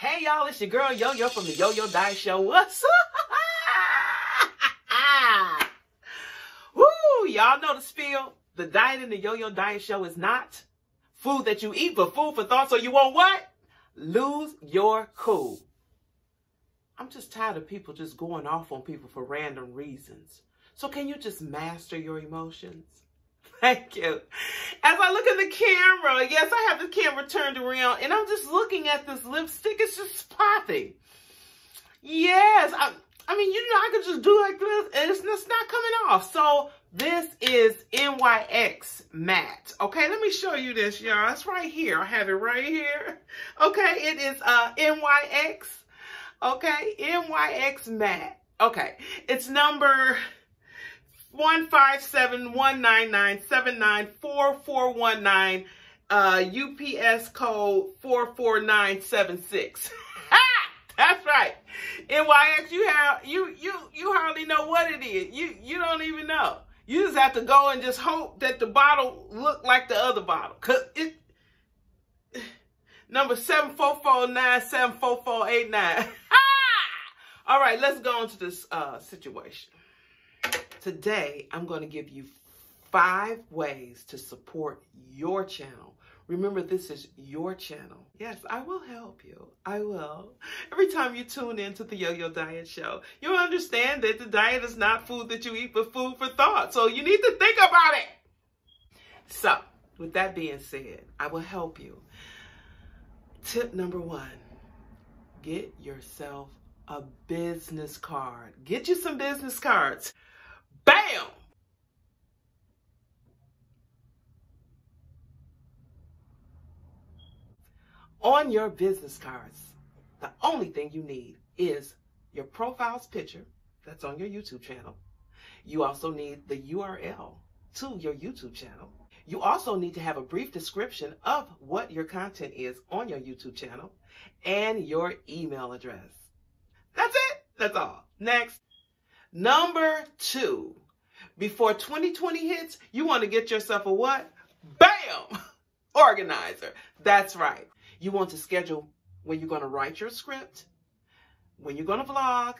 Hey y'all, it's your girl Yo Yo from the Yo Yo Diet Show. What's up? Woo! Y'all know the spiel. The diet in the Yo Yo Diet Show is not food that you eat, but food for thought. So you want what? Lose your cool. I'm just tired of people just going off on people for random reasons. So can you just master your emotions? Thank you. As I look at the camera, yes, I have the camera turned around and I'm just looking at this lipstick. It's just popping. Yes, I, I mean, you know, I could just do like this and it's, it's not coming off. So this is NYX matte. Okay, let me show you this, y'all. It's right here. I have it right here. Okay, it is uh, NYX. Okay, NYX matte. Okay, it's number one five seven one nine nine seven nine four four one nine. Uh, UPS code nine seven six. That's right. NYX, you have you you you hardly know what it is. You you don't even know. You just have to go and just hope that the bottle look like the other bottle. Cause it number seven four four nine seven four four eight nine. All right, let's go into this uh, situation. Today, I'm going to give you five ways to support your channel. Remember, this is your channel. Yes, I will help you. I will. Every time you tune in to the Yo-Yo Diet Show, you'll understand that the diet is not food that you eat, but food for thought. So you need to think about it. So, with that being said, I will help you. Tip number one, get yourself a business card. Get you some business cards. Bam! On your business cards, the only thing you need is your profile's picture that's on your YouTube channel. You also need the URL to your YouTube channel. You also need to have a brief description of what your content is on your YouTube channel and your email address. That's it. That's all. Next. Number two, before 2020 hits, you want to get yourself a what? Bam! Organizer. That's right. You want to schedule when you're going to write your script, when you're going to vlog,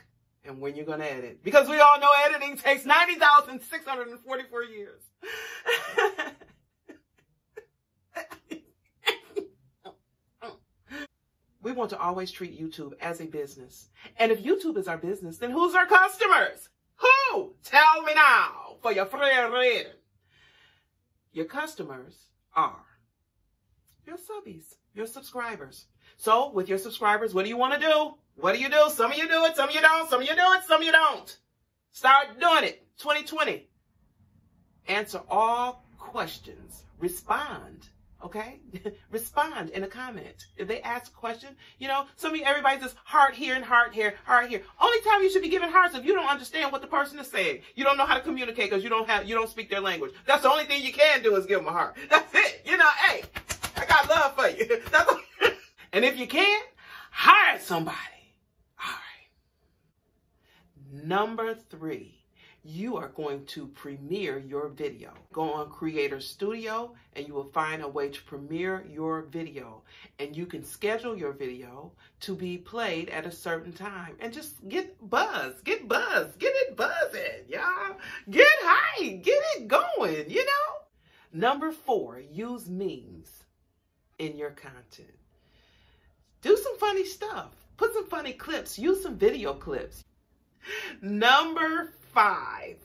and when you're going to edit. Because we all know editing takes 90,644 years. we want to always treat YouTube as a business. And if YouTube is our business, then who's our customers? Tell me now for your friend. Your customers are your subbies, your subscribers. So with your subscribers, what do you want to do? What do you do? Some of you do it, some of you don't, some of you do it, some of you don't. Start doing it. 2020. Answer all questions. Respond Okay? Respond in a comment. If they ask a question, you know, of you, everybody's just heart here and heart here, heart here. Only time you should be giving hearts if you don't understand what the person is saying. You don't know how to communicate because you don't have, you don't speak their language. That's the only thing you can do is give them a heart. That's it. You know, hey, I got love for you. That's and if you can't, hire somebody. All right. Number three you are going to premiere your video. Go on Creator Studio and you will find a way to premiere your video. And you can schedule your video to be played at a certain time. And just get buzz, get buzz, get it buzzing, y'all. Get high, get it going, you know? Number four, use memes in your content. Do some funny stuff. Put some funny clips. Use some video clips. Number five,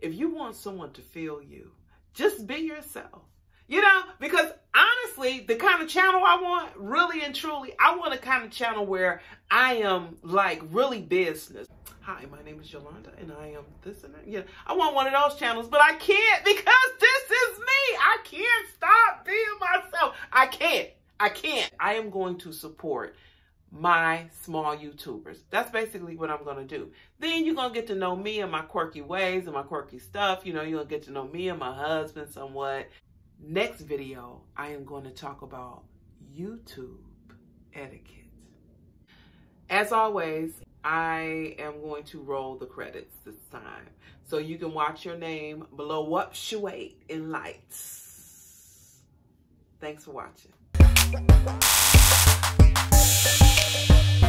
if you want someone to feel you, just be yourself. You know, because honestly, the kind of channel I want, really and truly, I want a kind of channel where I am like really business. Hi, my name is Yolanda and I am this and that. Yeah, I want one of those channels, but I can't because this is me. I can't stop being myself. I can't. I can't. I am going to support my small YouTubers. That's basically what I'm going to do. Then you're going to get to know me and my quirky ways and my quirky stuff. You know, you're going to get to know me and my husband somewhat. Next video, I am going to talk about YouTube etiquette. As always, I am going to roll the credits this time. So you can watch your name blow up, wait in lights. Thanks for watching. Bye.